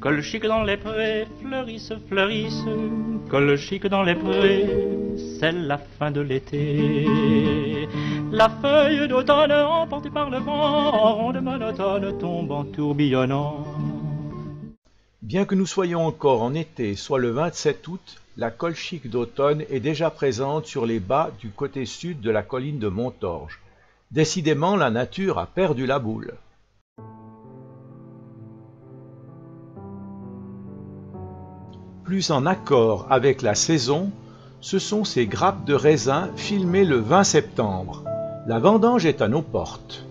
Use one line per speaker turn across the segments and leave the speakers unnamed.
Colchique dans les prés, fleurissent, fleurissent, colchique dans les prés, c'est la fin de l'été. La feuille d'automne emportée par le vent, en ronde monotone, tombe en tourbillonnant.
Bien que nous soyons encore en été, soit le 27 août, la colchique d'automne est déjà présente sur les bas du côté sud de la colline de Montorge. Décidément, la nature a perdu la boule. Plus en accord avec la saison, ce sont ces grappes de raisin filmées le 20 septembre. La vendange est à nos portes.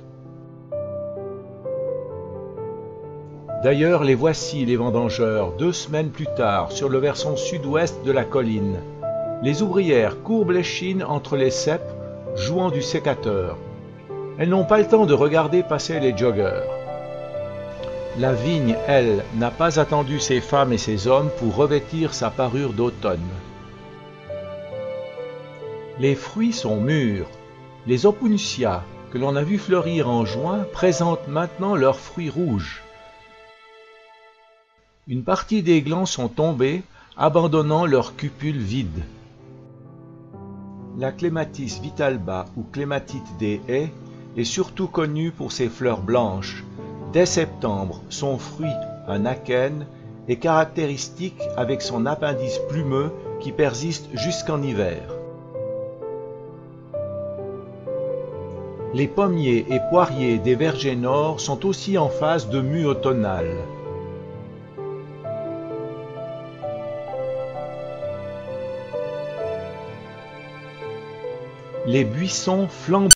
D'ailleurs, les voici, les vendangeurs, deux semaines plus tard, sur le versant sud-ouest de la colline. Les ouvrières courbent les chines entre les ceps, jouant du sécateur. Elles n'ont pas le temps de regarder passer les joggeurs. La vigne, elle, n'a pas attendu ses femmes et ses hommes pour revêtir sa parure d'automne. Les fruits sont mûrs. Les opuntia, que l'on a vu fleurir en juin, présentent maintenant leurs fruits rouges. Une partie des glands sont tombés, abandonnant leurs cupules vides. La clématis vitalba ou clématite des haies est surtout connue pour ses fleurs blanches. Dès septembre, son fruit, un akène, est caractéristique avec son appendice plumeux qui persiste jusqu'en hiver. Les pommiers et poiriers des vergers nord sont aussi en phase de mue automnale. Les buissons flambent